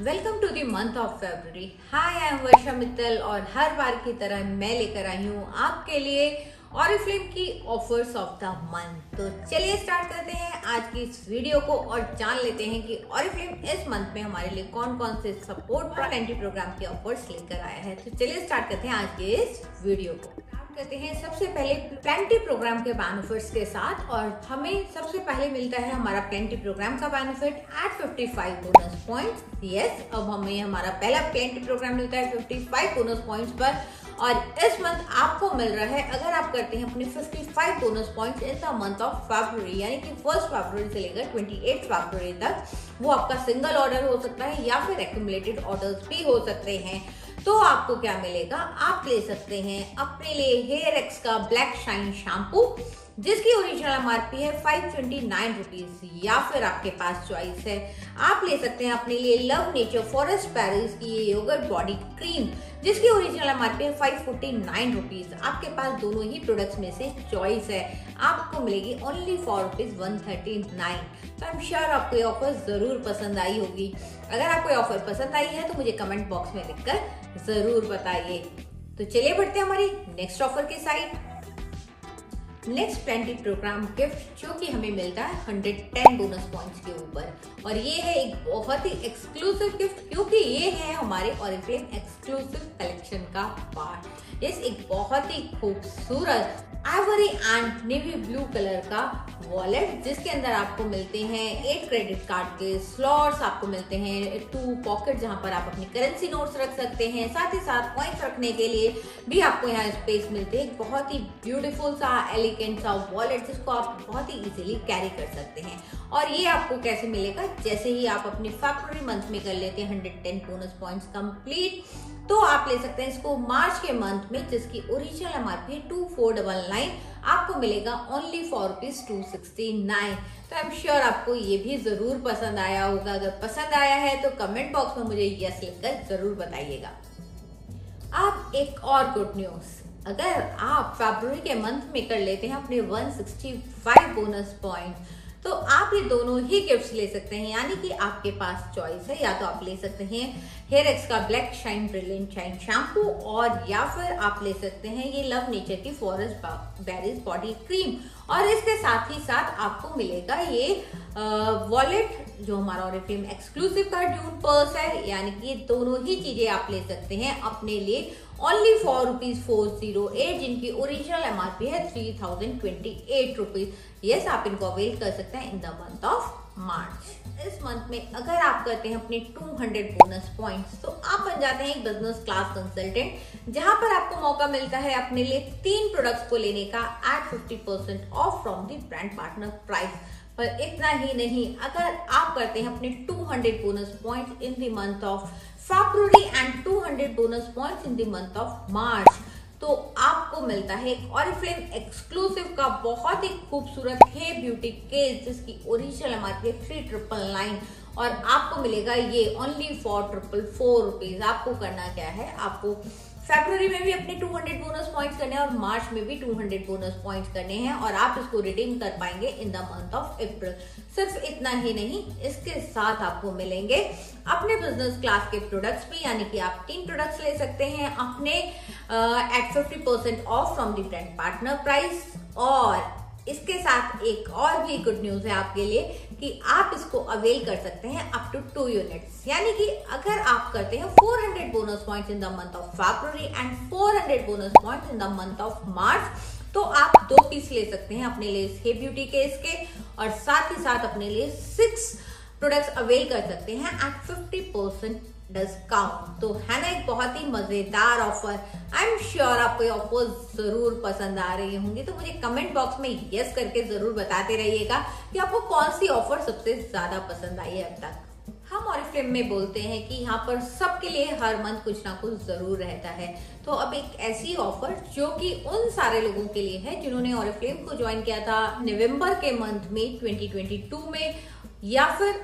Welcome to the month of February hi I am Varsha Mittal और हर बार की तरह मैं लेकर आई हूँ आपके लिए ऑरिफ्लेम की ऑफर्स ऑफ़ द मंथ तो चलिए स्टार्ट करते हैं आज की इस वीडियो को और जान लेते हैं कि ऑरिफ्लेम इस मंथ में हमारे लिए कौन कौन से सपोर्ट और एंटी प्रोग्राम के ऑफर्स लेकर आया है। तो चलिए स्टार्ट करते हैं आज के इस वीडियो को। करते हैं सबसे पहले प्लेंटी प्रोग्राम के बेनिफिट्स के साथ और हमें सबसे पहले मिलता है हमारा प्लेंटी प्रोग्राम का benefit at 55 bonus points yes अब हमें हमारा पहला प्लेंटी प्रोग्राम मिलता है 55 बोनस पॉइंट्स पर और इस मंथ आपको मिल रहा है, अगर आप करते हैं अपने 55 bonus points in the month of February यानी कि फ़र्स्ट फरवरी से लेकर ट्वेंटी फरवरी तक, वो आपका सिंगल ऑर्डर हो सकता है या फिर एक्यूमुलेटेड ऑर्डर्स भी हो सकते हैं। तो आपको क्या मिलेगा? आप ले सकते हैं अपने लिए हेयर एक्स का ब्लैक शाइन शैम्पू जिसकी ओरिजिनल एमआरपी है फाइव ट्वेंटी नाइन रुपीज़ या फिर आपके पास चॉइस है। आप ले सकते हैं अपने लिए लव नेचर फॉरेस्ट पैरिस की ये योगर्ट बॉडी क्रीम जिसकी ओरिजिनल एमआरपी है फाइव फोर्टी नाइन रुपीज़ आपके पास दोनों ही प्रोडक्ट्स में से चॉइस है। आपको मिलेगी only for rupees one thirty nine तो आई एम श्योर आपको ये ऑफ़र ज़रूर पसंद आई होगी। अगर आपको ये ऑफ़र पसंद आई है तो मुझे कमेंट बॉक्स में लिखकर ज़रूर बताइए। तो चलिए बढ़ते हमारी नेक्स्ट ऑफ़र की side next twenty program gift जो कि हमें मिलता है हंड्रेड टेन बोनस पॉइंट्स के ऊपर। और ये है एक बहुत ही एक्सक्लूसिव गिफ्ट क्योंकि ये है हमारे ऑरिफ्लेम एक्सक्लूसिव कलेक्शन का पार्ट इस एक बहुत ही खूबसूरत ivory and navy blue colour का वॉलेट जिसके अंदर आपको मिलते हैं एट क्रेडिट कार्ड के स्लॉट्स आपको मिलते हैं टू पॉकेट जहाँ पर आप अपनी करेंसी नोट्स रख सकते हैं। साथ ही साथ पॉइंट्स रखने के लिए भी आपको यहाँ स्पेस मिलते हैं। बहुत ही ब्यूटीफुल सा एलिगेंट सा वॉलेट जिसको आप बहुत ही इजीली कैरी कर सकते हैं। और ये आपको कैसे मिलेगा? जैसे ही आप अपने फेब्रुवरी मंथ में कर लेते हैं hundred ten bonus points complete तो आप ले सकते हैं इसको मार्च के मंथ में, जिसकी original MRP two four double nine आपको मिलेगा only for rupees two sixty nine तो आई एम श्योर आपको ये भी ज़रूर पसंद आया होगा। अगर पसंद आया है तो कमेंट बॉक्स में मुझे यस लिखकर ज़रूर बताइएगा। अब एक और गुड न्यूज़ अगर आप फरवरी के मंथ में कर लेते हैं अपने 165 बोनस पॉइंट तो आप ये दोनों ही गिफ्ट्स ले सकते हैं। यानी कि आपके पास चॉइस है, या तो आप ले सकते हैं हेयर एक्स का black shine brilliant shine shampoo और या फिर आप ले सकते हैं ये लव नेचर की फॉरेस्ट बेरीज बॉडी क्रीम और इसके साथ ही साथ आपको मिलेगा ये वॉलेट जो हमारा ऑरिफ्लेम एक्सक्लूसिव का ड्यून पर्स है, यानी कि ये दोनों ही चीज़ें आप ले सकते हैं अपने लिए। Only for rupees four zero eight जिनकी ओरिजिनल एमआरपी है three thousand twenty eight rupees yes आप इनको अवेल कर सकते हैं in the month of March. इस मंथ में अगर आप करते हैं अपने 200 बोनस पॉइंट्स तो आप बन जाते हैं एक बिज़नेस क्लास कंसल्टेंट जहाँ पर आपको मौका मिलता है अपने लिए तीन प्रोडक्ट्स को लेने का at 50 percent off from the brand partner price पर इतना ही नहीं, अगर आप करते हैं अपने 200 bonus points in the month of February and 200 bonus points in the month of March तो आपको मिलता है। और ऑरिफ्लेम एक्सक्लूसिव का बहुत ही खूबसूरत है ब्यूटी केस जिसकी original MRP three triple nine और आपको मिलेगा ये only for triple four rupees आपको करना क्या है? आपको फेब्रुवरी में भी अपने 200 बोनस पॉइंट्स करने हैं और मार्च में भी 200 बोनस पॉइंट्स करने हैं और आप इसको रिडीम कर पाएँगे in the month of April सिर्फ़ इतना ही नहीं, इसके साथ आपको मिलेंगे अपने बिज़नेस क्लास के प्रोडक्ट्स भी, यानी कि आप तीन प्रोडक्ट्स ले सकते हैं अपने at fifty percent off from the partner price और इसके साथ एक और भी गुड न्यूज़ है आपके लिए कि आप इसको अवेल कर सकते हैं अप टू टू यूनिट्स यानी कि अगर आप करते हैं 400 bonus points in the month of February and 400 bonus points in the month of March तो आप दो पीस ले सकते हैं अपने लिए हे ब्यूटी के इसके और साथ ही साथ अपने लिए सिक्स प्रोडक्ट्स अवेल कर सकते हैं एट फिफ्टी परसेंट डिस्काउंट तो है ना एक बहुत ही मज़ेदार ऑफ़र आई एम श्योर आपको ये ऑफ़र ज़रूर पसंद आ रही होंगी तो मुझे कमेंट बॉक्स में यस करके ज़रूर बताते रहिएगा कि आपको कौन सी ऑफ़र सबसे ज़्यादा पसंद आई है अब तक. हम और फ़िल्म में बोलते हैं कि यहाँ पर सबके लिए हर मंथ कुछ ना कुछ ज़रूर रहता है. तो अब एक ऐसी ऑफ़र जो कि उन सारे लोगों के लिए है जिन्होंने और फ़िल्म को ज्वाइन किया था नवंबर के मंथ में 2022 में, या फिर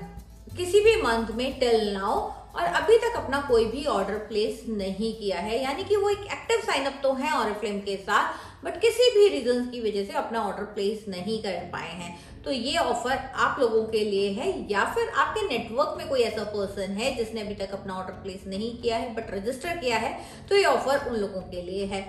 किसी भी मंथ में टिल नाउ और अभी तक अपना कोई भी ऑर्डर प्लेस नहीं किया है। यानी कि वो एक एक्टिव साइन अप तो है और फ्लेम के साथ बट किसी भी रीजन की वजह से अपना ऑर्डर प्लेस नहीं कर पाए हैं। तो ये ऑफ़र आप लोगों के लिए है, या फिर आपके नेटवर्क में कोई ऐसा पर्सन है जिसने अभी तक अपना ऑर्डर प्लेस नहीं किया है बट रजिस्टर किया है तो ये ऑफ़र उन लोगों के लिए है।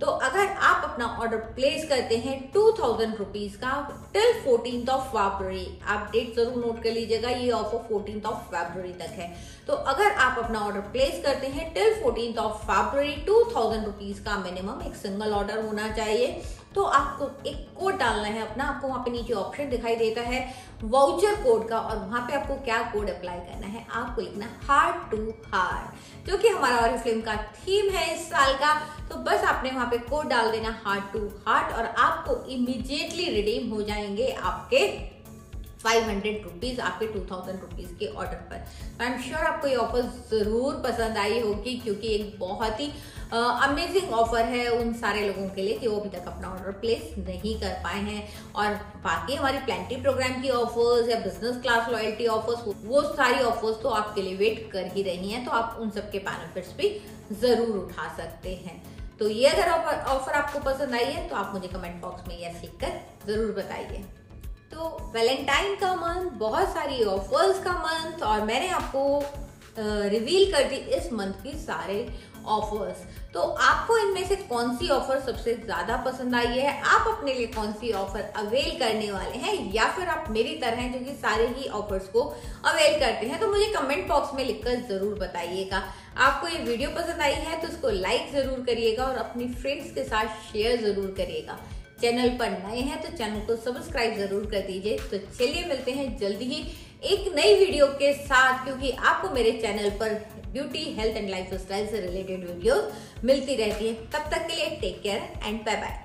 तो अगर आप अपना ऑर्डर प्लेस करते हैं टू थाउज़ेंड रुपीज़ का टिल फोर्टीन ऑफ़ फेब्रवरी आप डेट ज़रूर नोट कर लीजिएगा, ये ऑफ़र फोर्टीन ऑफ़ फेब्रवरी तक है। तो अगर आप अपना ऑर्डर प्लेस करते हैं till fourteen of February two thousand rupees का मिनिमम एक सिंगल ऑर्डर होना चाहिए। तो आपको एक कोड डालना है, अपना आपको वहाँ पे नीचे ऑप्शन दिखाई देता है वाउचर कोड का और वहाँ पे आपको क्या कोड अप्लाई करना है, आपको लिखना हार्ट टू हार्ट क्योंकि हमारा और फ़िल्म का थीम है इस साल का तो बस आपने वहाँ पे कोड डाल देना हार्ट टू हार्ट और आपको इमीडिएटली रिडीम हो जाएँगे आपके फाइव हंड्रेड रुपीज़ आपके टू थाउज़ेंड रुपीज़ के ऑर्डर पर। आई एम श्योर आपको ये ऑफ़र ज़रूर पसंद आई होगी, क्योंकि एक बहुत ही अमेजिंग ऑफ़र है उन सारे लोगों के लिए कि वो अभी तक अपना ऑर्डर प्लेस नहीं कर पाए हैं। और बाकी हमारी प्लेंटी प्रोग्राम की ऑफर्स या बिज़नेस क्लास लॉयल्टी ऑफर्स वो सारी ऑफर्स तो आपके लिए वेट कर ही रही हैं तो आप उन सबके बेनिफिट्स भी ज़रूर उठा सकते हैं। तो ये अगर ऑफ़र आपको पसंद आई है तो आप मुझे कमेंट बॉक्स में यस लिख कर ज़रूर बताइए। तो वैलेंटाइन का मंथ बहुत सारी ऑफर्स का मंथ और मैंने आपको रिवील कर दी इस मंथ की सारे ऑफर्स तो आपको इनमें से कौन सी ऑफ़र सबसे ज़्यादा पसंद आई है? आप अपने लिए कौन सी ऑफ़र अवेल करने वाले हैं? या फिर आप मेरी तरह हैं जो कि सारे ही ऑफर्स को अवेल करते हैं? तो मुझे कमेंट बॉक्स में लिखकर ज़रूर बताइएगा। आपको ये वीडियो पसंद आई है तो उसको लाइक ज़रूर करिएगा और अपनी फ्रेंड्स के साथ शेयर ज़रूर करिएगा। चैनल पर नए हैं तो चैनल को सब्सक्राइब ज़रूर कर दीजिए। तो चलिए मिलते हैं जल्दी ही एक नई वीडियो के साथ, क्योंकि आपको मेरे चैनल पर beauty health and life style से रिलेटेड वीडियो मिलती रहती है। तब तक के लिए take care and bye bye